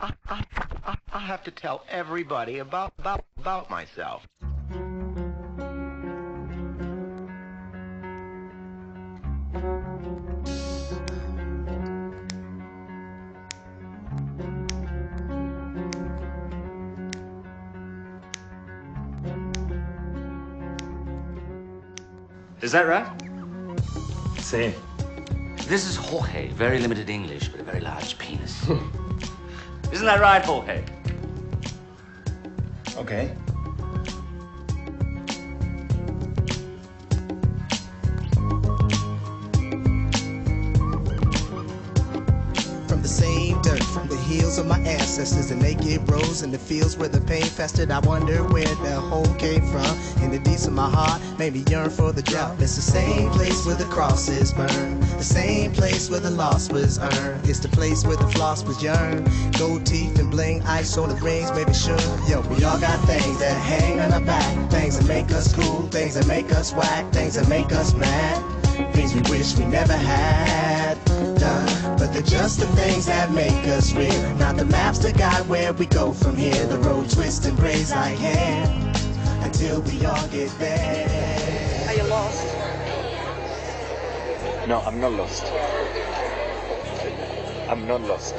I, I, I, I have to tell everybody about, about, about myself. Is that right? Sí. This is Jorge. Very limited English, but a very large penis. Isn't that right, Jorge? Okay. The same dirt, from the heels of my ancestors, they get rose in the fields where the pain festered. I wonder where the hole came from. In the deeps of my heart, made me yearn for the drop. It's the same place where the crosses burn, the same place where the loss was earned. It's the place where the floss was yearned. Gold teeth and bling, ice on the rings, baby sure. Yo, we all got things that hang on our back, things that make us cool, things that make us whack, things that make us mad. Things we wish we never had they're just the things that make us real. Not the maps to guide where we go from here. The road twists and braids like hair until we all get there. Are you lost? No, I'm not lost. I'm not lost.